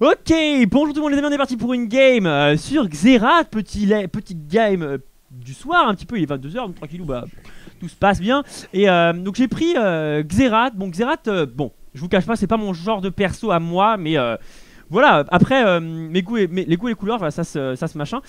Ok, bonjour tout le monde les amis, on est parti pour une game euh, sur Xerath, petit, petite game euh, du soir un petit peu, il est 22h, donc tranquillou, bah tout se passe bien. Et euh, donc j'ai pris euh, Xerath, bon Xerath, bon, je vous cache pas, c'est pas mon genre de perso à moi, mais voilà, après mes goûts les goûts et les couleurs, ça se, ça se machin.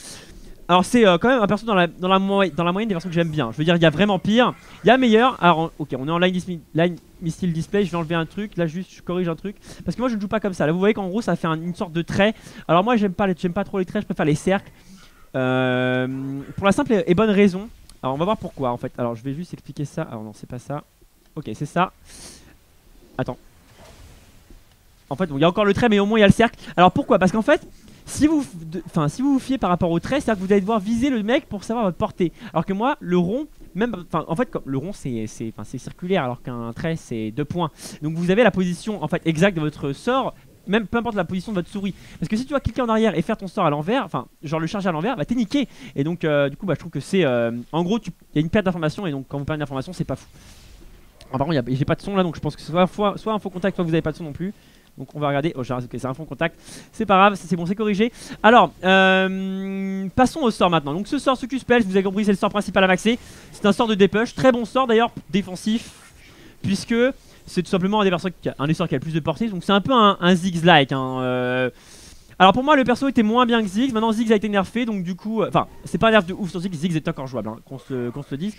Alors c'est euh, quand même un perso dans la, moyenne des versions que j'aime bien. Je veux dire, il y a vraiment pire, il y a meilleur. Alors ok, on est en line, missile display, je vais enlever un truc, là juste je corrige un truc. Parce que moi je ne joue pas comme ça. Là vous voyez qu'en gros ça fait un- une sorte de trait. Alors moi j'aime pas, pas trop les traits, je préfère les cercles. Euh, pour la simple et et bonne raison. Alors on va voir pourquoi en fait. Alors je vais juste expliquer ça. Alors non c'est pas ça. Ok c'est ça. Attends. En fait bon, il y a encore le trait mais au moins il y a le cercle. Alors pourquoi? Parce qu'en fait si vous, enfin, si vous vous fiez par rapport au trait, c'est-à-dire que vous allez devoir viser le mec pour savoir votre portée. Alors que moi, le rond, même, enfin, en fait, comme- le rond c'est, c'est, circulaire, alors qu'un trait c'est deux points. Donc vous avez la position en fait exacte de votre sort, même peu importe la position de votre souris. Parce que si tu dois cliquer en arrière et faire ton sort à l'envers, enfin, genre le charger à l'envers, bah t'es niqué. Et donc, euh, du coup, bah je trouve que c'est, euh, en gros, il y a une perte d'information et donc quand vous perdez d'information, c'est pas fou. Ah, par contre, j'ai pas de son là, donc je pense que soit, soit, soit un faux contact, soit vous avez pas de son non plus. Donc on va regarder. Oh, j'ai ok, c'est un faux contact. C'est pas grave, c'est bon, c'est corrigé. Alors, euh, passons au sort maintenant. Donc ce sort, ce Q-Spell, vous avez compris, c'est le sort principal à maxer. C'est un sort de dépush, très bon sort d'ailleurs, défensif, puisque c'est tout simplement un des, qui a, un des sorts qui a le plus de portée. Donc c'est un peu un, Ziggs-like. hein, euh. Alors pour moi, le perso était moins bien que Ziggs. Maintenant, Ziggs a été nerfé, donc du coup, euh, enfin, c'est pas un nerf de ouf sur Ziggs. Ziggs est encore jouable, hein, qu'on se, qu'on se le dise.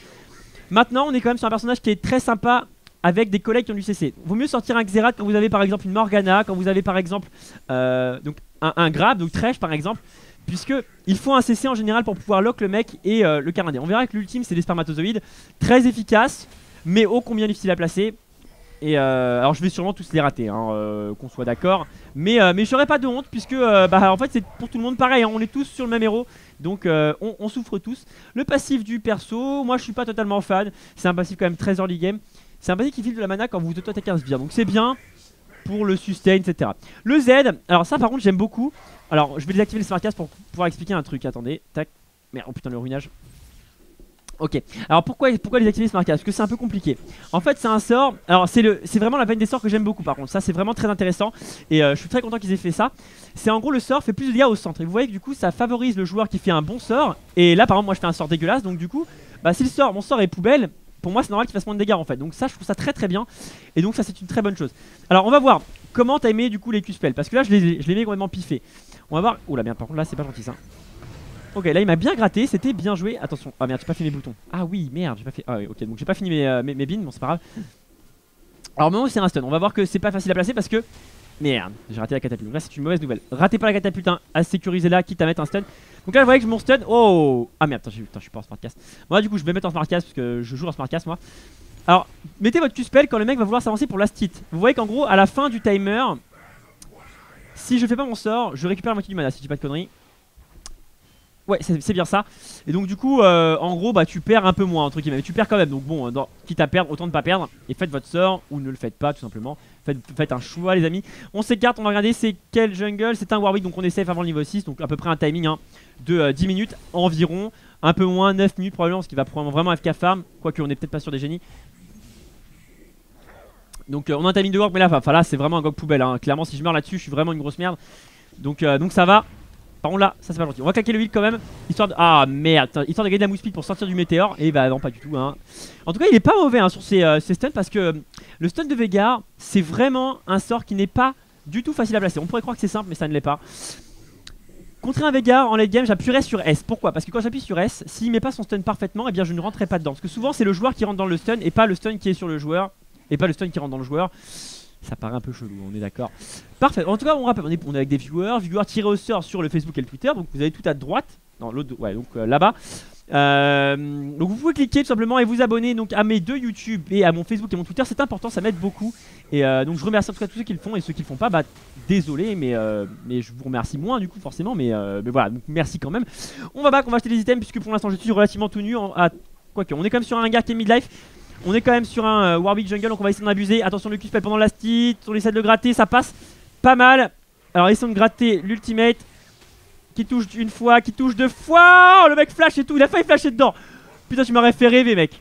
Maintenant, on est quand même sur un personnage qui est très sympa avec des collègues qui ont du CC. Vaut mieux sortir un Xerath quand vous avez par exemple une Morgana, quand vous avez par exemple euh, donc un, un Grab, donc Thresh par exemple, puisque il faut un CC en général pour pouvoir lock le mec et euh, le Carindé. On verra que l'ultime c'est des spermatozoïdes, très efficace, mais ô combien difficile à placer. Et euh, alors je vais sûrement tous les rater, hein, qu'on soit d'accord. Mais, mais j'aurais pas de honte puisque bah, en fait c'est pour tout le monde pareil, hein, on est tous sur le même héros. Donc on, on souffre tous. Le passif du perso, moi je suis pas totalement fan. C'est un passif quand même très early game. C'est un passif qui file de la mana quand vous auto-attaquez un sbire. Donc c'est bien pour le sustain, etc. Le Z, alors ça par contre j'aime beaucoup. Alors je vais désactiver le smartcast pour pouvoir expliquer un truc. Attendez, tac. Merde, oh putain le ruinage. Ok, alors pourquoi, pourquoi désactiver le smartcast Parce que c'est un peu compliqué. En fait c'est un sort, alors c'est vraiment la peine des sorts que j'aime beaucoup par contre. Ça c'est vraiment très intéressant et euh, je suis très content qu'ils aient fait ça. C'est en gros le sort fait plus de dégâts au centre. Et vous voyez que du coup ça favorise le joueur qui fait un bon sort. Et là par exemple moi je fais un sort dégueulasse donc du coup bah si le sort, mon sort est poubelle, pour moi c'est normal qu'il fasse moins de dégâts en fait. Donc ça je trouve ça très très bien. Et donc ça c'est une très bonne chose. Alors on va voir comment timer du coup les Q-spells. Parce que là je les, je les mets complètement piffés. On va voir. Oula merde par contre là c'est pas gentil ça. Ok là il m'a bien gratté, c'était bien joué. Attention. Ah merde j'ai pas fait mes boutons. Ah oui merde j'ai pas fait. Ah oui ok donc j'ai pas fini mes, euh, mes, mes bins, bon c'est pas grave. Alors où c'est un stun, on va voir que c'est pas facile à placer parce que. Merde, j'ai raté la catapulte. Donc là c'est une mauvaise nouvelle. Ratez pas la catapulte, hein, à sécuriser là, quitte à mettre un stun. Donc là vous voyez que je mon stun. Oh Ah merde, putain, je suis pas en smartcast. Moi du coup je vais mettre en smartcast parce que je joue en smartcast moi. Alors mettez votre Q-spell quand le mec va vouloir s'avancer pour last hit. Vous voyez qu'en gros à la fin du timer, si je fais pas mon sort, je récupère la moitié du mana si je dis pas de conneries. Ouais, c'est bien ça. Et donc du coup, euh, en gros, bah tu perds un peu moins entre guillemets. Mais tu perds quand même. Donc bon, euh, quitte à perdre, autant ne pas perdre. Et faites votre sort ou ne le faites pas tout simplement. Faites, un choix les amis. On s'écarte, on va regarder c'est quel jungle. C'est un Warwick, donc on est safe avant le niveau 6. Donc à peu près un timing hein, de euh, 10 minutes environ. Un peu moins, 9 minutes probablement, ce qui va prendre vraiment FK farm. Quoique on est peut-être pas sur des génies. Donc euh, on a un timing de work, mais là, enfin là c'est vraiment un gog poubelle. hein. Clairement, si je meurs là-dessus, je suis vraiment une grosse merde. Donc, euh, donc ça va. Par contre là, ça c'est pas gentil. On va claquer le heal quand même. Histoire de. Ah merde, histoire de gagner de la move speed pour sortir du météore. Et bah non, pas du tout. Hein. En tout cas, il est pas mauvais hein, sur ses, euh, stuns parce que euh, le stun de Vega, c'est vraiment un sort qui n'est pas du tout facile à placer. On pourrait croire que c'est simple, mais ça ne l'est pas. Contrer un Vega en late game, j'appuierai sur S. Pourquoi? Parce que quand j'appuie sur S, s'il met pas son stun parfaitement, eh bien je ne rentrerai pas dedans. Parce que souvent c'est le joueur qui rentre dans le stun et pas le stun qui est sur le joueur. Et pas le stun qui rentre dans le joueur. Ça paraît un peu chelou, on est d'accord. Parfait. En tout cas, on rappelle, on est, on est avec des viewers, viewers tirés au sort sur le Facebook et le Twitter. Donc vous avez tout à droite, dans l'autre, ouais, donc euh, là-bas. Euh, donc vous pouvez cliquer tout simplement et vous abonner donc à mes deux YouTube et à mon Facebook et mon Twitter. C'est important, ça m'aide beaucoup. Et euh, donc je remercie en tout cas tous ceux qui le font et ceux qui le font pas, bah désolé, mais mais je vous remercie moins du coup forcément, mais mais voilà, donc merci quand même. On va back, on va acheter des items puisque pour l'instant je suis relativement tout nu. En, à, quoique, on est quand même sur un gars qui est midlife. On est quand même sur un euh, Warwick Jungle, donc on va essayer d'en abuser. Attention, le Q-spell pendant la on essaie de le gratter, ça passe pas mal. Alors, essayons de gratter l'ultimate qui touche une fois, qui touche deux fois. Oh, le mec flash et tout, il a failli flasher dedans. Putain, tu m'aurais fait rêver, mec.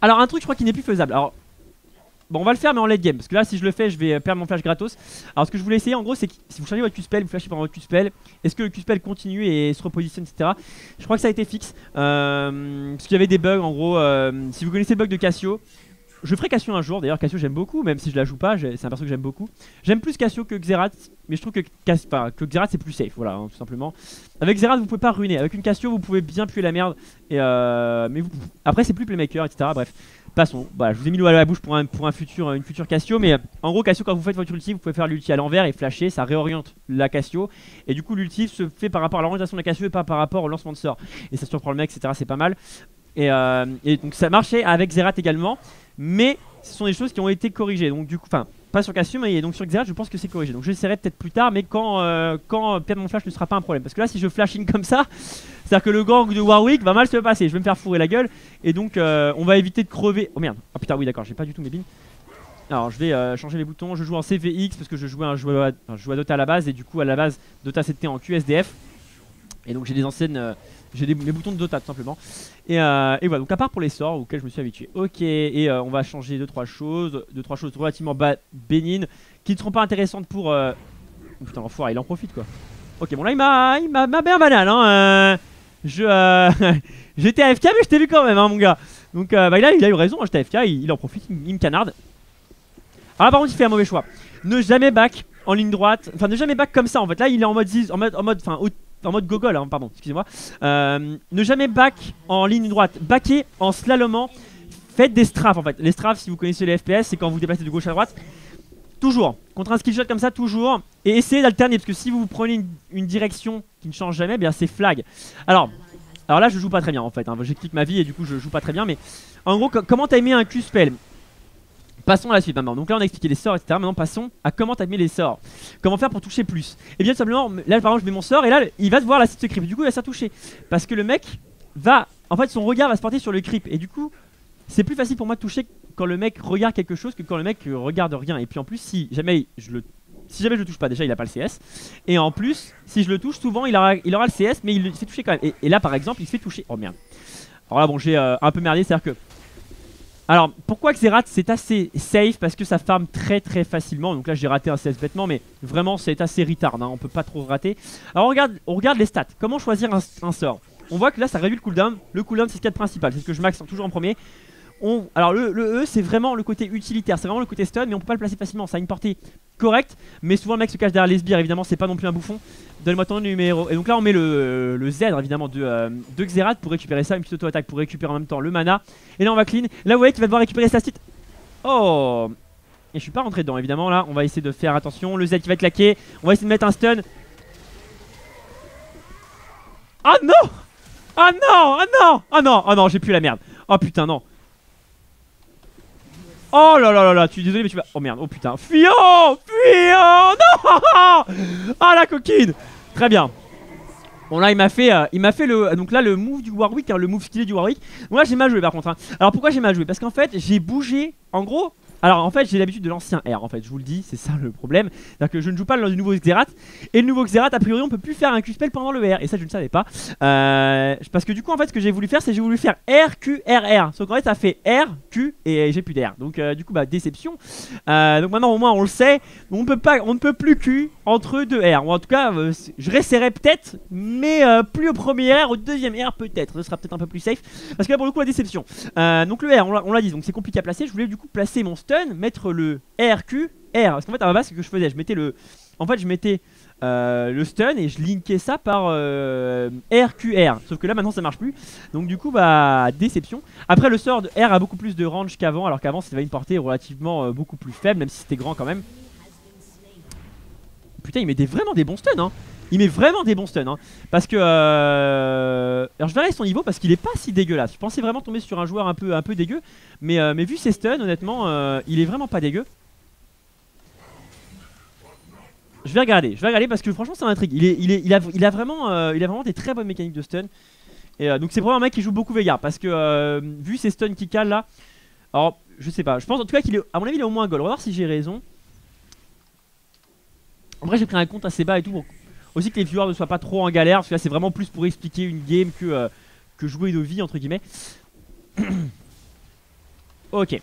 Alors, un truc, je crois qui n'est plus faisable. Bon, on va le faire, mais en late game. Parce que là, si je le fais, je vais perdre mon flash gratos. Alors, ce que je voulais essayer, en gros, c'est que si vous chargez votre Q-spell, vous flashez pendant votre Q-spell, est-ce que le Q-spell continue et se repositionne, etc. Je crois que ça a été fixe. Euh, parce qu'il y avait des bugs, en gros. euh, si vous connaissez le bug de Cassio, je ferai Cassio un jour. D'ailleurs, Cassio, j'aime beaucoup, même si je la joue pas. C'est un perso que j'aime beaucoup. J'aime plus Cassio que Xerath, mais je trouve que, enfin, que Xerath, c'est plus safe. Voilà, hein, tout simplement. Avec Xerath, vous pouvez pas ruiner. Avec une Cassio, vous pouvez bien puer la merde. Euh, mais vous- après, c'est plus Playmaker, etc. Bref. Passons. Je vous ai mis l'eau à la bouche pour, un, pour un futur, une future Cassio. Mais en gros, Cassio, quand vous faites votre ulti, vous pouvez faire l'ulti à l'envers et flasher. Ça réoriente la Cassio. Et du coup, l'ulti se fait par rapport à l'orientation de la Cassio et pas par rapport au lancement de sort. Et ça surprend le mec, etc. C'est pas mal. Et, euh, et donc, ça marchait avec Xerath également. Mais ce sont des choses qui ont été corrigées. Donc, du coup, enfin, pas sur Cassio, mais donc sur Xerath, je pense que c'est corrigé. Donc, j'essaierai peut-être plus tard, mais quand, euh, quand perdre mon flash ne sera pas un problème. Parce que là, si je flashing comme ça, c'est-à-dire que le gang de Warwick va mal se passer. Je vais me faire fourrer la gueule. Et donc, euh, on va éviter de crever. Oh merde. Oh putain, oui, d'accord, j'ai pas du tout mes bins. Alors, je vais euh, changer les boutons. Je joue en CVX parce que je jouais, un joueur à, à Dota à la base. Et du coup, à la base, Dota c'était en QSDF. Et donc, j'ai des anciennes. J'ai des, mes boutons de Dota tout simplement. Et, euh, et voilà, donc à part pour les sorts auxquels je me suis habitué. Ok, et euh, on va changer 2-3 choses. 2-3 choses relativement bénines qui ne seront pas intéressantes pour. Euh... putain, l'enfoiré, il en profite quoi. Ok, bon là, il m'a bien banal. Hein, je. J'étais AFK, mais je t'ai vu quand même, hein, mon gars. Donc bah, là, il a eu raison, hein, j'étais AFK, il, il en profite, il, me canarde. Là, par contre, il fait un mauvais choix. Ne jamais back en ligne droite. Enfin, ne jamais back comme ça en fait. Là, il est en mode ziz, en mode. Mode en mode gogol, hein, pardon, excusez-moi. Euh, ne jamais back en ligne droite. Backer en slalomant. Faites des strafes en fait. Les strafes, si vous connaissez les FPS, c'est quand vous déplacez de gauche à droite. Toujours. Contre un skill shot comme ça, toujours. Et essayez d'alterner. Parce que si vous prenez une, direction qui ne change jamais, eh bien c'est flag. Alors, alors là, je joue pas très bien en fait. hein. J'explique ma vie et du coup, je joue pas très bien. Mais en gros, co- comment timer un Q-spell Passons à la suite maintenant. Donc là, on a expliqué les sorts, etc. Maintenant, passons à comment timer les sorts. Comment faire pour toucher plus Et bien, tout simplement, là, par exemple, je mets mon sort et là, il va se voir la site creep. Du coup, il va se faire toucher. Parce que le mec va. En fait, son regard va se porter sur le creep. Et du coup, c'est plus facile pour moi de toucher quand le mec regarde quelque chose que quand le mec euh, regarde rien. Et puis en plus, si jamais je le. Si jamais je le touche pas, déjà il a pas le CS. Et en plus, si je le touche, souvent il aura, il aura le CS, mais il se fait toucher quand même. Et, et là par exemple, il se fait toucher. Oh merde. Alors là, bon, j'ai euh, un peu merdé, c'est-à-dire que. Alors, pourquoi Xerath c'est assez safe? Parce que ça farm très très facilement. Donc là, j'ai raté un CS bêtement, mais vraiment c'est assez retard. Hein, on peut pas trop rater. Alors, on regarde, on les stats. Comment choisir un, sort? On voit que là, ça réduit le cooldown. Le cooldown, c'est ce qu'il principal. C'est ce que je max toujours en premier. Alors le, E c'est vraiment le côté utilitaire, c'est vraiment le côté stun mais on peut pas le placer facilement, ça a une portée correcte mais souvent le mec se cache derrière les sbires évidemment c'est pas non plus un bouffon. Donne-moi ton numéro. Et donc là on met le, Z évidemment de, euh, Xerath pour récupérer ça, une petite auto-attaque pour récupérer en même temps le mana. Et là on va clean. Là vous voyez qu'il va devoir récupérer sa site. Oh Et je suis pas rentré dedans évidemment là, on va essayer de faire attention. Le Z qui va être claqué, on va essayer de mettre un stun. Ah non Ah non Ah non Ah non Ah non j'ai plus la merde. Oh putain non Oh là là là là, tu es désolé mais tu vas... Oh merde, oh putain. Fuyons Fuyons Non Ah la coquine Très bien. Bon là il m'a fait, euh, il m'a fait le, donc là le move du Warwick, hein, le move stylé du Warwick. Moi j'ai mal joué par contre. hein. Alors pourquoi j'ai mal joué? Parce qu'en fait j'ai bougé, en gros. Alors en fait j'ai l'habitude de l'ancien R en fait, je vous le dis, c'est ça le problème. C'est-à-dire que je ne joue pas le nouveau Xerath. Et le nouveau Xerath a priori on peut plus faire un Q-spell pendant le R. Et ça je ne savais pas. Euh, parce que du coup en fait ce que j'ai voulu faire c'est j'ai voulu faire R, Q, R, R. Sauf qu'en fait ça fait R, Q et j'ai plus d'R. Donc euh, du coup bah déception. Euh, donc maintenant au moins on le sait. On peut pas, on ne peut plus Q entre deux R. Ou en tout cas je réessayerai peut-être, mais plus au premier R, au deuxième R peut-être. Ce sera peut-être un peu plus safe. Parce que là pour le coup la déception. Donc le R on l'a- dit, donc c'est compliqué à placer. Je voulais du coup placer mon mettre le RQ, R. Parce qu'en fait à la base ce que je faisais, je mettais le, en fait je mettais euh, le stun et je linkais ça par euh, RQR. Sauf que là maintenant ça marche plus. Donc du coup bah déception. Après le sort de R a beaucoup plus de range qu'avant, alors qu'avant c'était une portée relativement euh, beaucoup plus faible, même si c'était grand quand même. Putain il met des- vraiment des bons stuns hein. Il met vraiment des bons stuns hein. Parce que euh... Alors je verrai son niveau parce qu'il est pas si dégueulasse. Je pensais vraiment tomber sur un joueur un peu, un dégueu. Mais, euh, mais vu ses stuns honnêtement euh, il est vraiment pas dégueu. Je vais regarder, je vais regarder parce que franchement ça m'intrigue. Il, est, il, est, euh, a vraiment des très bonnes mécaniques de stun. Et donc c'est vraiment un mec qui joue beaucoup Veigar parce que vu ses stuns qui calent là. Alors je sais pas, je pense en tout cas qu'il est. À mon avis il est au moins goal. On va voir si j'ai raison. En vrai j'ai pris un compte assez bas et tout pour aussi que les viewers ne soient pas trop en galère parce que là c'est vraiment plus pour expliquer une game que, euh, que jouer de vie entre guillemets. ok.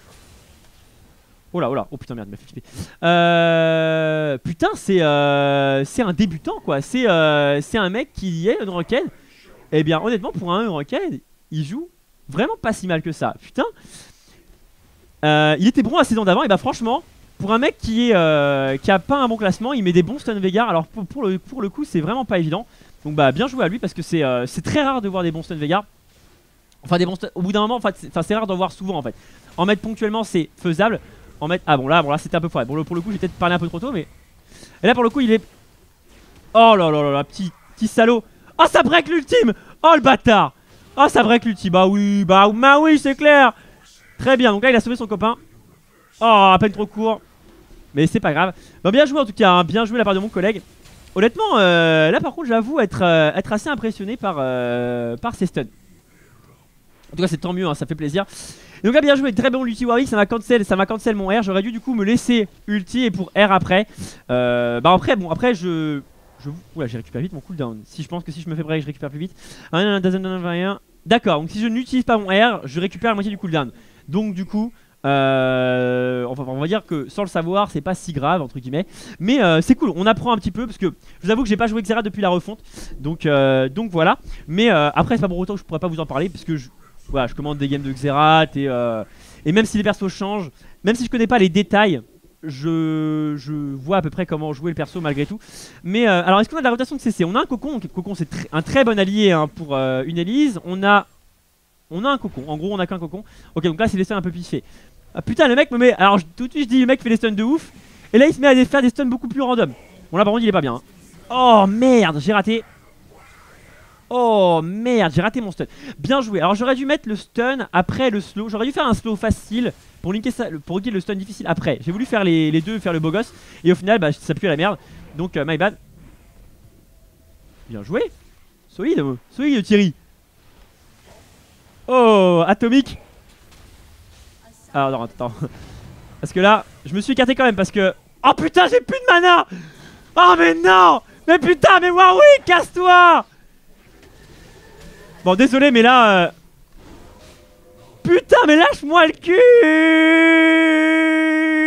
Oh là, oh là, oh putain, merde, il m'a fait flipper. Euh, putain, c'est euh, c'est un débutant quoi. C'est un mec qui est Unrocked. Eh bien, honnêtement, pour un Unrocked, il joue vraiment pas si mal que ça. Putain. Il était bon la saison d'avant, et bah franchement, pour un mec qui est euh, qui a pas un bon classement, il met des bons stun Veigar. Alors pour, le, coup, c'est vraiment pas évident. Donc bah bien joué à lui parce que c'est euh, très rare de voir des bons stun Veigar. Enfin des bons stun- au bout d'un moment, enfin c'est rare d'en voir souvent en fait. En mettre ponctuellement, c'est faisable. En mettre ah bon là, bon là c'était un peu fort. Bon, pour le coup, j'ai peut-être parlé un peu trop tôt, mais et là pour le coup, il est oh là là là là, petit petit salaud. Oh ça break l'ultime. Oh le bâtard. Oh ça break l'ultime. Bah oui, bah, bah oui, c'est clair. Très bien. Donc là, il a sauvé son copain. Oh, à peine trop court. Mais c'est pas grave. Bien joué en tout cas, hein. bien joué la part de mon collègue. Honnêtement, euh, là par contre, j'avoue être, euh, assez impressionné par, euh, par ces stuns. En tout cas, c'est tant mieux, hein, ça fait plaisir. Donc là, bien joué, très bon ulti Warwick, ça m'a cancel, ça m'a cancel mon R. J'aurais dû du coup me laisser ulti et pour R après. Bah après, bon, après je, je, j'ai récupéré vite mon cooldown. Si je pense que si je me fais break, je récupère plus vite. D'accord, donc si je n'utilise pas mon R, je récupère la moitié du cooldown. Donc du coup, euh, enfin on va dire que sans le savoir, c'est pas si grave entre guillemets. Mais euh, c'est cool, on apprend un petit peu parce que je vous avoue que j'ai pas joué Xerath depuis la refonte. Donc, euh, donc voilà. Mais après c'est pas pour autant que je pourrais pas vous en parler parce que je, voilà, je commande des games de Xerath et, et même si les persos changent, même si je connais pas les détails, je, je vois à peu près comment jouer le perso malgré tout. Mais alors est-ce qu'on a de la rotation de CC On a un cocon, cocon c'est un très bon allié hein, pour une Elise. On a on a un cocon, en gros on a qu'un cocon. Ok donc là c'est des stuns un peu piffés. Ah putain le mec me met, alors tout de suite je dis le mec fait des stuns de ouf. Et là il se met à faire des stuns beaucoup plus random. Bon là par contre il est pas bien. hein. Oh merde j'ai raté. Oh merde j'ai raté mon stun. Bien joué. Alors j'aurais dû mettre le stun après le slow. J'aurais dû faire un slow facile pour linker, ça, pour linker le stun difficile après. J'ai voulu faire les, les deux, faire le beau gosse. Et au final bah, ça pue à la merde. Donc euh, my bad. Bien joué. Solide, euh, solide Thierry. Oh, atomique. Ah non, attends. Parce que là, je me suis écarté quand même parce que. Oh putain, j'ai plus de mana Oh mais non Mais putain, mais Warwick, casse-toi Bon, désolé, mais là. euh, Putain, mais lâche-moi le cul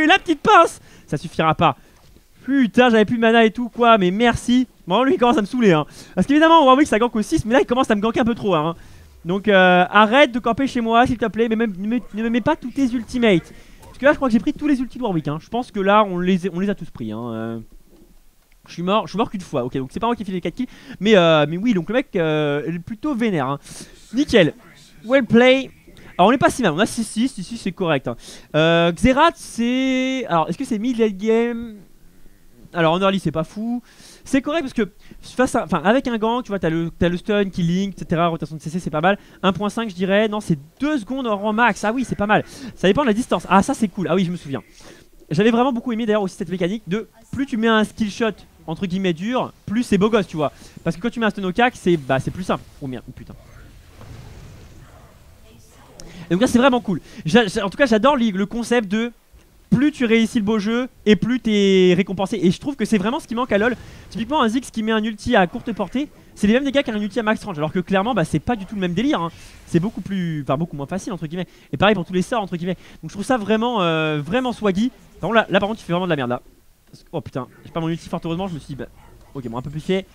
La petite pince Ça suffira pas. Putain, j'avais plus de mana et tout, quoi, mais merci. Bon, lui, il commence à me saouler, hein. Parce qu'évidemment, Warwick, ça gank au 6, mais là, il commence à me ganker un peu trop, hein. Donc, euh, arrête de camper chez moi, s'il te plaît, mais même, ne, me- mets pas tous tes ultimates. Parce que là, je crois que j'ai pris tous les ultis de Warwick, hein. Je pense que là, on les, a tous pris, hein. euh. Je suis mort, je suis mort qu'une fois, ok, donc c'est pas moi qui ai fait les 4 kills. Mais, euh, mais oui, donc le mec est plutôt vénère, hein. Nickel. Well play. Alors on est pas si mal, on a 6-6, ici c'est correct. Xerath c'est... Alors est-ce que c'est mid-late game? Alors en early c'est pas fou. C'est correct parce que avec un gank, tu vois, t'as le, t'as le stun link, etc. Rotation de CC c'est pas mal. 1.5 je dirais, non c'est 2 secondes en rang max. Ah oui c'est pas mal. Ça dépend de la distance. Ah ça c'est cool, ah oui je me souviens. J'avais vraiment beaucoup aimé d'ailleurs aussi cette mécanique de plus tu mets un skill shot entre guillemets dur, plus c'est beau gosse tu vois. Parce que quand tu mets un stun au cac c'est bah, plus simple. Oh merde, putain. Et donc là c'est vraiment cool. En tout cas j'adore le concept de plus tu réussis le beau jeu et plus t'es récompensé. Et je trouve que c'est vraiment ce qui manque à LoL. Typiquement un Ziggs qui met un ulti à courte portée, c'est les mêmes dégâts qu'un ulti à max range. Alors que clairement bah, c'est pas du tout le même délire. hein. C'est beaucoup plus, enfin beaucoup moins facile entre guillemets. Et pareil pour tous les sorts entre guillemets. Donc je trouve ça vraiment, euh, vraiment swaggy. Là, par contre tu fais vraiment de la merde oh putain, j'ai pas mon ulti fort heureusement. Je me suis dit bah ok bon un peu plus fait.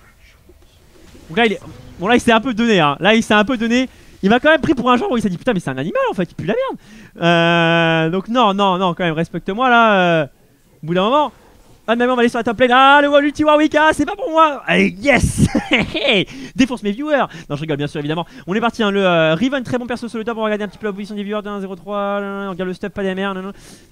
Donc là il est, bon là il s'est un peu donné. Hein. Là il s'est un peu donné. Il m'a quand même pris pour un genre où il s'est dit putain mais c'est un animal en fait, il pue la merde. Euh, donc non, non, non, quand même, respecte-moi là. euh, au bout d'un moment. Ah mais on va aller sur la top lane. Ah le ulti Warwick, ah, c'est pas pour moi. Allez, yes Défonce mes viewers. Non, je rigole bien sûr évidemment. On est parti, hein, le euh, Riven, très bon perso sur le top. On va regarder un petit peu la position des viewers. 1, 0, 3, on regarde le step, pas mers.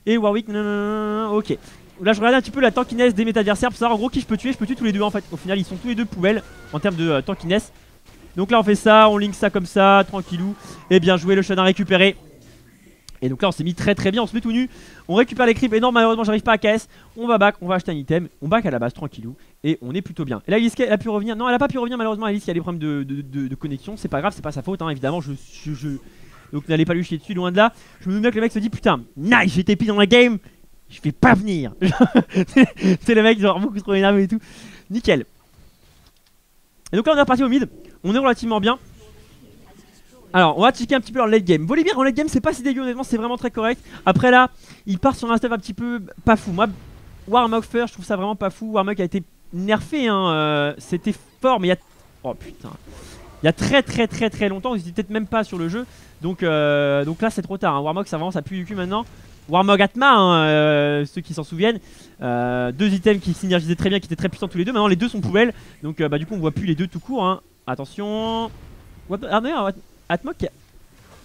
Et Warwick, ok. Là je regarde un petit peu la tankiness des méta-adversaires pour savoir en gros qui je peux tuer. Je peux tuer tous les deux en fait. Au final ils sont tous les deux poubelles en termes de euh, tankiness. Donc là on fait ça, on link ça comme ça, tranquillou. Et bien joué, le Shadow récupéré. Et donc là on s'est mis très très bien, on se met tout nu. On récupère les creeps et non malheureusement j'arrive pas à KS. On va back, on va acheter un item, on back à la base tranquillou. Et on est plutôt bien. Et là Alice a pu revenir. Non elle a pas pu revenir malheureusement Alice il y a des problèmes de, connexion. C'est pas grave, c'est pas sa faute hein, évidemment. Je, je, Donc n'allez pas lui chier dessus, loin de là. Je me souviens que le mec se dit putain, nice, j'ai TP dans la game. Je vais pas venir. c'est le mec genre beaucoup trop énervé et tout. Nickel. Et donc là on est reparti au mid. On est relativement bien. Alors, on va checker un petit peu leur late game. Volibear en late game, c'est pas si dégueu, honnêtement, c'est vraiment très correct. Après là, il part sur un stuff un petit peu pas fou. Moi, Warmog First, je trouve ça vraiment pas fou. Warmog a été nerfé, hein. euh, c'était fort, mais il y a. Oh putain. Il y a très très très très longtemps, ils étaient peut-être même pas sur le jeu. Donc, euh, donc là, c'est trop tard. Hein. Warmog, ça vraiment, ça pue du cul maintenant. Warmog Atma, hein, euh, ceux qui s'en souviennent. Euh, deux items qui synergisaient très bien, qui étaient très puissants tous les deux. Maintenant, les deux sont poubelles. Donc, bah, du coup, on voit plus les deux tout court. Hein. Attention. Ah, d'ailleurs, Atmok.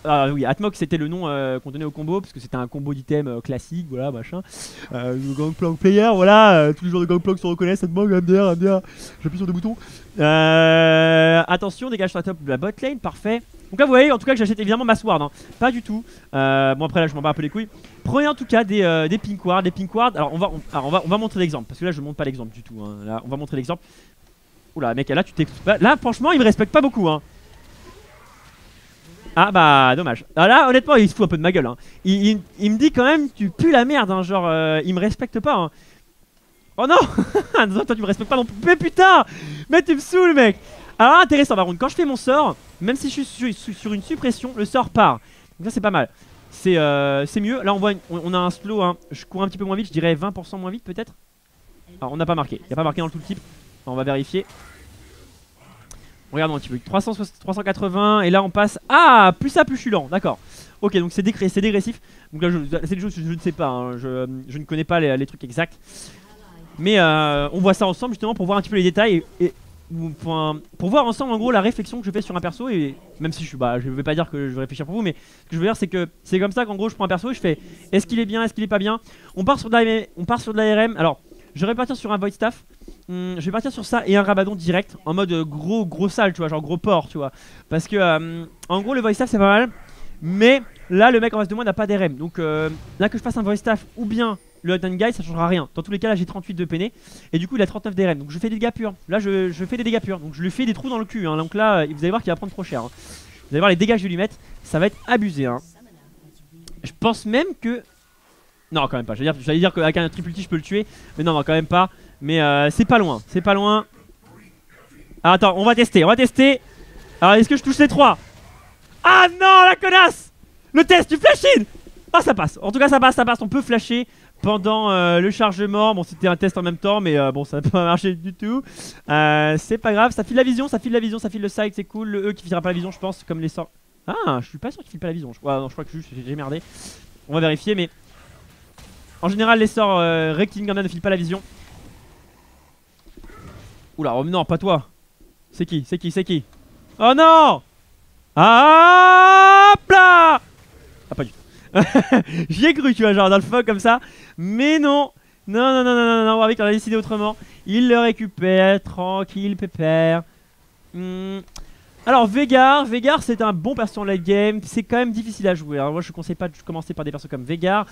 Ah oui, Atmok c'était le nom euh, qu'on donnait au combo parce que c'était un combo d'items euh, classique, voilà, machin. Euh, Gangplank player, voilà, euh, tous les joueurs de Gangplank se reconnaissent, Atmok, MDR, MDR, j'appuie sur des boutons. Euh, attention, dégage sur la top de la bot lane, parfait. Donc là, vous voyez, en tout cas, que j'achète évidemment ma sword, hein. pas du tout. Euh, bon, après là, je m'en bats un peu les couilles. Prenez en tout cas des, euh, pink wards, des pink wards. Alors, on va, on, va, on va montrer l'exemple parce que là, je montre pas l'exemple du tout. hein. Là, on va montrer l'exemple. Oula, mec, là, tu t'es. Là, franchement, il me respecte pas beaucoup, hein. Ah bah dommage. Ah là honnêtement il se fout un peu de ma gueule. Hein. Il, il- me dit quand même tu pues la merde. Hein, genre euh, il me respecte pas. hein. Oh non Non, Toi tu me respectes pas non plus. Mais putain Mais tu me saoules mec Alors intéressant par contre quand je fais mon sort, même si je suis sur, une suppression, le sort part. Donc ça c'est pas mal. C'est euh, mieux. Là on voit on, a un slow. Hein. Je cours un petit peu moins vite. Je dirais 20% moins vite peut-être? Alors on n'a pas marqué. Il n'y a pas marqué dans le tooltip. On va vérifier. Regardons un petit peu. 360 380 et là on passe. Ah Plus ça, plus je suis lent. D'accord. Ok, donc c'est dégressif. Donc là, c'est des choses que je ne sais pas. hein. Je, ne connais pas les, trucs exacts. Mais euh, on voit ça ensemble justement pour voir un petit peu les détails et, et- ou pour, pour voir ensemble en gros la réflexion que je fais sur un perso. Et même si je suis. Bah, vais pas dire que je vais réfléchir pour vous, mais ce que je veux dire, c'est que c'est comme ça qu'en gros je prends un perso et je fais est-ce qu'il est bien, est-ce qu'il est pas bien? On part sur de la, on part sur de l'ARM. Alors, je vais partir sur un Void Staff. Hmm, je vais partir sur ça et un Rabadon direct en mode gros gros sale, tu vois, genre gros porc, tu vois. Parce que euh, en gros, le Void Staff c'est pas mal. Mais là, le mec en face de moi n'a pas d'RM. Donc euh, là, que je fasse un Void Staff ou bien le and Guy, ça changera rien. Dans tous les cas, là j'ai 38 de PN. Et du coup, il a 39 d'RM. Donc je fais des dégâts purs. Là, je, je fais des dégâts purs. Donc je lui fais des trous dans le cul. hein. Donc là, euh, vous allez voir qu'il va prendre trop cher. hein. Vous allez voir les dégâts que je vais lui mettre. Ça va être abusé. hein. Je pense même que. Non, quand même pas. J'allais dire, dire qu'avec un triple ulti, je peux le tuer. Mais non, quand même pas. Mais euh, c'est pas loin. C'est pas loin. Ah, attends, on va tester. On va tester. Alors, est-ce que je touche les trois? Ah non, la connasse Le test du flash-in Ah, ça passe. En tout cas, ça passe, ça passe. On peut flasher pendant euh, le chargement. Bon, c'était un test en même temps, mais euh, bon, ça n'a pas marché du tout. Euh, c'est pas grave. Ça file la vision, ça file la vision, ça file le side, c'est cool. Le E qui filera pas la vision, je pense, comme les sorts. Ah, je suis pas sûr qu'il file pas la vision. Je crois, non, je crois que j'ai merdé. On va vérifier, mais en général, les sorts euh, ne filent pas la vision. Oula, oh non, pas toi. C'est qui C'est qui C'est qui Oh non Ah là Ah, pas du tout. J'y ai cru, tu vois, genre dans le fog comme ça. Mais non Non, non, non, non, non, non, Warwick, on a décidé autrement. Il le récupère, tranquille, pépère. Hmm. Alors, Vegar, Vegar c'est un bon perso en late game. C'est quand même difficile à jouer. Alors, moi, je conseille pas de commencer par des persos comme Vegar.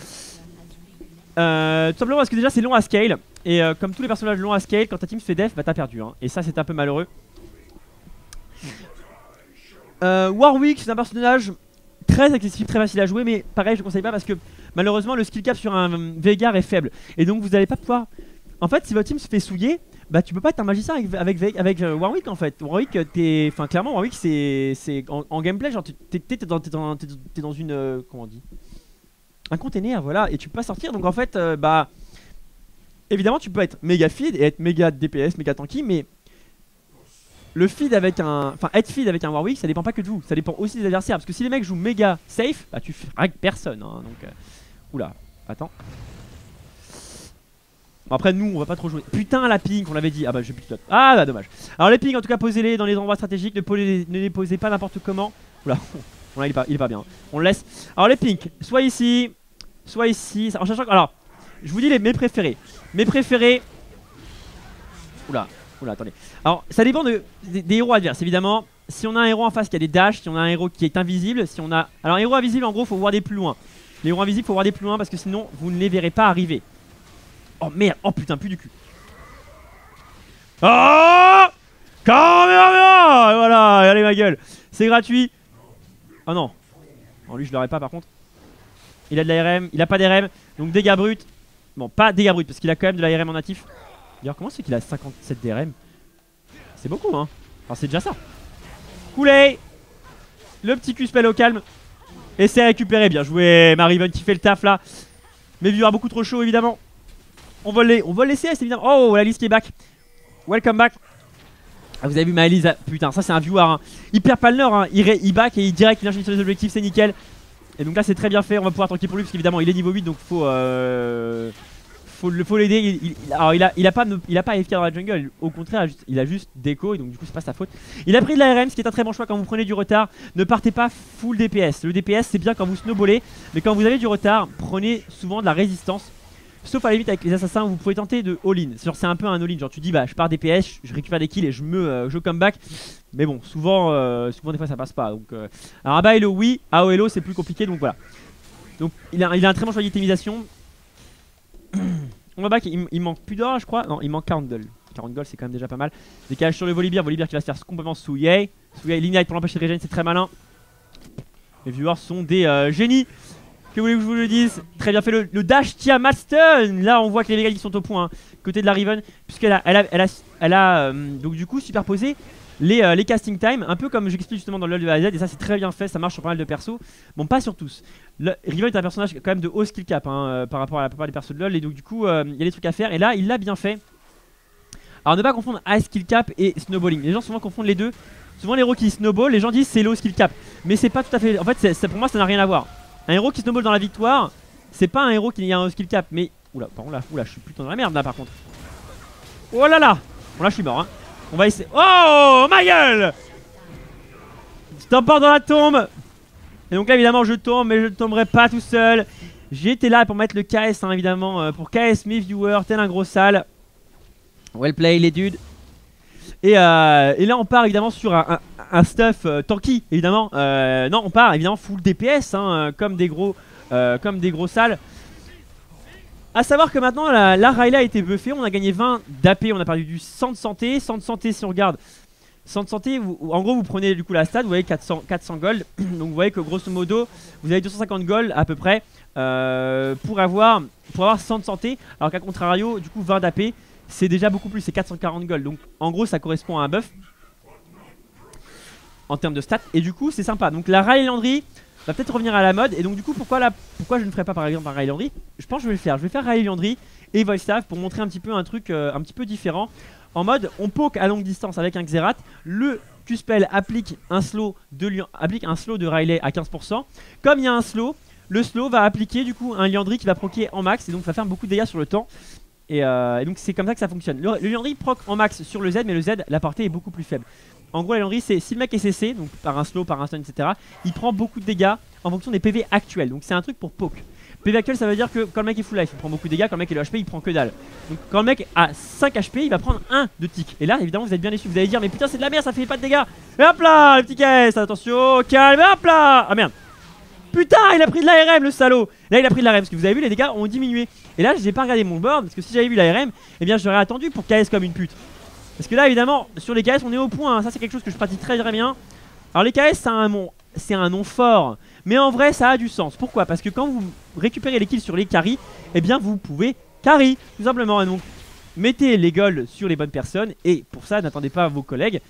Euh, tout simplement parce que déjà c'est long à scale. Et euh, comme tous les personnages longs à scale quand ta team se fait def bah t'as perdu hein. et ça c'est un peu malheureux. Euh, Warwick c'est un personnage très accessible très facile à jouer mais pareil je conseille pas parce que malheureusement le skill cap sur un Veigar est faible. Et donc vous allez pas pouvoir en fait si votre team se fait souiller bah tu peux pas être un magicien avec, avec, Ve- avec, Warwick en fait. Warwick t'es enfin clairement Warwick c'est en, en gameplay genre t'es dans, dans une euh, comment on dit? Un container, voilà, et tu peux pas sortir. Donc en fait, euh, bah, évidemment, tu peux être méga feed et être méga DPS, méga tanky, mais le feed avec un, enfin, être feed avec un Warwick, ça dépend pas que de vous, ça dépend aussi des adversaires. Parce que si les mecs jouent méga safe, bah tu frag personne. hein, donc, euh, oula, attends. Bon, après, nous, on va pas trop jouer. Putain, la ping, on l'avait dit. Ah bah, j'ai plus de. Ah bah, dommage. Alors, les pings, en tout cas, posez-les dans les endroits stratégiques. Ne, les posez pas n'importe comment. Oula, il est pas, il est pas bien. On le laisse. Alors, les pinks, soit ici, soit ici. En sachant. Alors, je vous dis les, mes préférés. Mes préférés. Oula, oula, attendez. Alors, ça dépend de, des, héros adverses, évidemment. Si on a un héros en face qui a des dashs, si on a un héros qui est invisible, si on a. Alors, héros invisible, en gros, faut voir des plus loin. Les héros invisibles, faut voir des plus loin parce que sinon, vous ne les verrez pas arriver. Oh merde, oh putain, plus du cul. Oh Voilà, allez ma gueule. C'est gratuit. Oh non. Non, lui, je l'aurais pas par contre. Il a de l'ARM, il a pas d'ARM, donc dégâts bruts. Bon, pas dégâts bruts parce qu'il a quand même de l'ARM en natif. D'ailleurs, comment c'est qu'il a 57 DRM C'est beaucoup, hein. Enfin, c'est déjà ça. Coulé Le petit Q-spell au calme. Et c'est récupéré. Bien joué, Mariven qui fait le taf là. Mais viewers beaucoup trop chaud évidemment. On vole les, on vole CS évidemment. Oh, la liste qui est back. Welcome back. Ah, vous avez vu ma Elise ah, Putain, ça c'est un viewer. Hein. Il perd pas le nord. Hein. Il, il back et il direct il vient sur les objectifs. C'est nickel. Et donc là, c'est très bien fait. On va pouvoir tranquille pour lui parce qu'évidemment, il est niveau 8 donc faut. Euh faut, l'aider. Alors il a, pas, il a pas AFK dans la jungle. Au contraire, il a juste déco et donc du coup c'est pas sa faute. Il a pris de l'ARM, ce qui est un très bon choix quand vous prenez du retard. Ne partez pas full DPS. Le DPS c'est bien quand vous snowballez, mais quand vous avez du retard, prenez souvent de la résistance. Sauf à la avec les assassins, vous pouvez tenter de all-in. C'est un peu un all-in. Genre tu dis bah je pars DPS, je récupère des kills et je me euh, je come back. Mais bon, souvent, euh, souvent des fois ça passe pas. Donc euh... alors à Hello oui, à c'est plus compliqué donc voilà. Donc il a, il a un très bon choix d'itemisation. On va back, il, manque plus d'or je crois. Non, il manque 40 gold. 40 gold c'est quand même déjà pas mal. Décalage sur le Volibear, Volibear qui va se faire complètement souiller. Souiller, lignite pour l'empêcher de régénérer, c'est très malin. Les viewers sont des génies. Que voulez-vous que je vous le dise Très bien fait le, dash Tiamat Stun Là on voit que les Vega sont au point hein, Côté de la Riven Puisqu'elle a, elle a, euh, donc du coup superposé euh, les, casting time, un peu comme j'explique justement dans le de A Z, et ça c'est très bien fait, ça marche sur pas mal de persos. Bon, pas sur tous. Le, Riven est un personnage quand même de haut skill cap hein, euh, par rapport à la plupart des persos de LoL, et donc du coup, il y a des trucs à faire, et là il l'a bien fait. Alors ne pas confondre high skill cap et snowballing. Les gens souvent confondent les deux. Souvent les héros qui snowball, les gens disent c'est low skill cap. Mais c'est pas tout à fait. En fait, pour moi ça n'a rien à voir. Un héros qui snowball dans la victoire, c'est pas un héros qui a un skill cap. Mais. Oula, par contre là, oula, je suis plutôt dans la merde là par contre. Oh là là Bon là je suis mort hein. On va essayer. Oh, ma gueule Je t'emporte dans la tombe. Et donc là, évidemment, je tombe, mais je ne tomberai pas tout seul. Été là pour mettre le KS, hein, évidemment, euh, pour KS mes viewers, tel un gros sale. Well play, les dudes. Et, euh, et, là, on part évidemment sur un, stuff euh, tanky, évidemment. non, on part évidemment full DPS, hein, comme des gros, comme des gros salles. A savoir que maintenant la, la Riley a été buffée, on a gagné 20 d'AP, on a perdu du 100 de santé, 100 de santé si on regarde 100 de santé, vous, en gros vous prenez du coup la stat, vous voyez 400, 400 gold, donc vous voyez que grosso modo vous avez 250 gold à peu près euh, pour, avoir, pour avoir 100 de santé, alors qu'à contrario du coup 20 d'AP c'est déjà beaucoup plus, c'est 440 gold, donc en gros ça correspond à un buff en termes de stats, et du coup c'est sympa, donc la Landry va peut-être revenir à la mode. Et donc du coup, pourquoi, là, pourquoi je ne ferai pas par exemple un Landry? Je pense que je vais le faire. Je vais faire Landry et Volstaff pour montrer un petit peu un truc euh, un petit peu différent. En mode, on poke à longue distance avec un Xerath. Le Q-Spell applique un slow de applique un slow de Riley à 15%. Comme il y a un slow, le slow va appliquer du coup un Liandry qui va proquer en max et donc va faire beaucoup de dégâts sur le temps. Et, euh, donc c'est comme ça que ça fonctionne. Le, le Liandry proc en max sur le Z, mais le Z, la portée est beaucoup plus faible. En gros, la Landry, c'est si le mec est CC, donc par un slow, par un stun, etc., il prend beaucoup de dégâts en fonction des PV actuels. Donc c'est un truc pour poke. PV actuel, ça veut dire que quand le mec est full life, il prend beaucoup de dégâts. Quand le mec est le HP, il prend que dalle. Donc quand le mec a 5 HP, il va prendre 1 de tic. Et là, évidemment, vous êtes bien déçu. Vous allez dire, mais putain, c'est de la merde, ça fait pas de dégâts. Et hop là, le petit caisse, attention, calme, hop là. Ah merde. Putain, il a pris de l'ARM le salaud Là il a pris de l'ARM parce que vous avez vu les dégâts ont diminué Et là j'ai pas regardé mon board parce que si j'avais vu l'ARM Eh bien j'aurais attendu pour KS comme une pute parce que là, évidemment, sur les KS, on est au point. Hein. Ça, c'est quelque chose que je pratique très très bien. Alors, les KS, c'est un, nom, un nom fort. Mais en vrai, ça a du sens. Pourquoi? Parce que quand vous récupérez les kills sur les carries, eh bien, vous pouvez carry, tout simplement. Et donc, mettez les golds sur les bonnes personnes. Et pour ça, n'attendez pas vos collègues.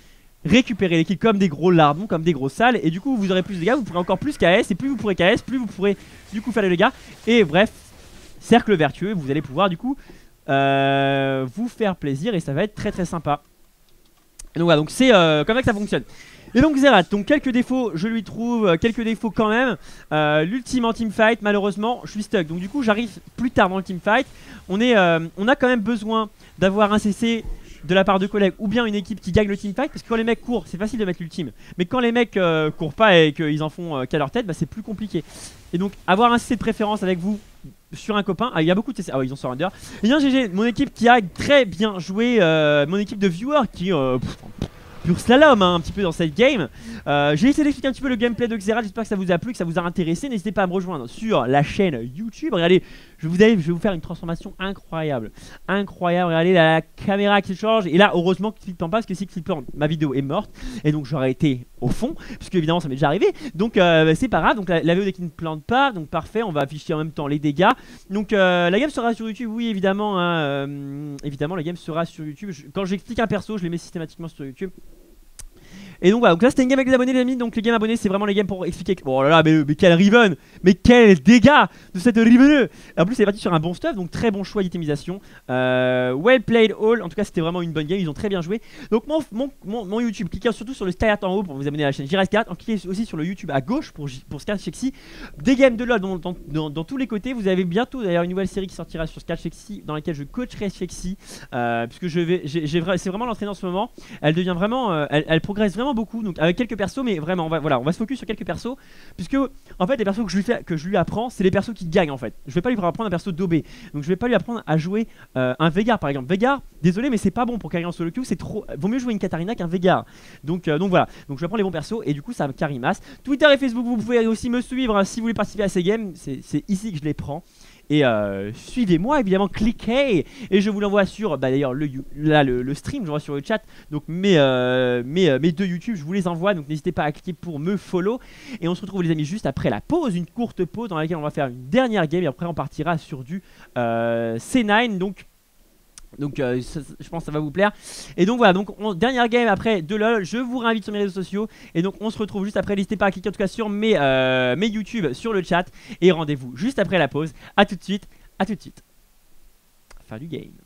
Récupérez les kills comme des gros lardons, comme des gros salles. Et du coup, vous aurez plus de dégâts. Vous pourrez encore plus KS. Et plus vous pourrez KS, plus vous pourrez du coup faire des dégâts. Et bref, cercle vertueux. Vous allez pouvoir du coup euh, vous faire plaisir et ça va être très très sympa. Et donc voilà, donc c'est euh, comme ça que ça fonctionne. Et donc Zerat, donc quelques défauts, je lui trouve, euh, quelques défauts quand même. L'ultime en teamfight, malheureusement, je suis stuck. Donc du coup, j'arrive plus tard dans le teamfight. On, est, on a quand même besoin d'avoir un CC de la part de collègues ou bien une équipe qui gagne le teamfight parce que quand les mecs courent c'est facile de mettre l'ultime mais quand les mecs courent pas et qu'ils en font qu'à leur tête bah, c'est plus compliqué et donc avoir un CC de préférence avec vous sur un copain. Ah, il y a beaucoup de CC. Ah, ils ont surrender. Et bien, GG, mon équipe qui a très bien joué. Euh, mon équipe de viewers qui. Euh, pur slalom hein, un petit peu dans cette game. Euh, J'ai essayé d'expliquer un petit peu le gameplay de Xerath, j'espère que ça vous a plu, que ça vous a intéressé. N'hésitez pas à me rejoindre sur la chaîne YouTube. Regardez, je, vous je vais vous faire une transformation incroyable. Incroyable, regardez la, caméra qui change. Et là, heureusement qu'il plante pas, parce que si il plante, ma vidéo est morte. Et donc j'aurais été au fond, puisque évidemment ça m'est déjà arrivé. Donc euh, c'est pas grave, donc la, vidéo qui ne plante pas, donc parfait, on va afficher en même temps les dégâts. Donc euh, la game sera sur YouTube, oui évidemment. Hein, euh, évidemment, la game sera sur YouTube. quand j'explique un perso, je les mets systématiquement sur YouTube. Et donc voilà, donc là c'était une game avec les abonnés les amis, donc les games abonnés c'est vraiment les games pour expliquer. Oh là là, mais, mais quel Riven Mais quel dégât de cette Riven En plus c'est parti sur un bon stuff, donc très bon choix d'itemisation. Euh, well played all, en tout cas c'était vraiment une bonne game, ils ont très bien joué. Donc mon, mon, mon, YouTube, cliquez surtout sur le start en haut pour vous abonner à la chaîne JRS4, en cliquez aussi sur le YouTube à gauche pour, pour Sexy. Des games de LoL dans, dans, dans, tous les côtés, vous avez bientôt d'ailleurs une nouvelle série qui sortira sur Sexy dans laquelle je coacherai Sexy, euh, puisque je vais, c'est vraiment l'entraîneur en ce moment. Elle devient vraiment, euh, elle, progresse vraiment beaucoup, donc avec quelques persos, mais vraiment, on va, voilà, on va se focus sur quelques persos, puisque en fait les persos que je lui que je lui apprends, c'est les persos qui gagnent en fait. Je vais pas lui apprendre un perso d'OB, donc je vais pas lui apprendre à jouer euh, un Vegar par exemple. Vegar, désolé, mais c'est pas bon pour carry en solo queue, c'est trop, vaut mieux jouer une Katarina qu'un Vegar. Donc, donc voilà, donc je vais prendre les bons persos et du coup ça me. Twitter et Facebook, vous pouvez aussi me suivre hein, si vous voulez participer à ces games, c'est ici que je les prends. Et euh, suivez-moi évidemment, cliquez et je vous l'envoie sur bah, d'ailleurs le, là, le, stream, je vois sur le chat. Donc mes, euh, euh, mes, deux YouTube, je vous les envoie. Donc n'hésitez pas à cliquer pour me follow. Et on se retrouve les amis juste après la pause, une courte pause dans laquelle on va faire une dernière game et après on partira sur du C9. Donc donc euh, je pense que ça va vous plaire. Et donc voilà, donc dernière game après de LOL, je vous réinvite sur mes réseaux sociaux. Et donc on se retrouve juste après, n'hésitez pas à cliquer en tout cas sur mes, euh, YouTube, sur le chat. Et rendez-vous juste après la pause. A tout de suite, à tout de suite. Fin du game.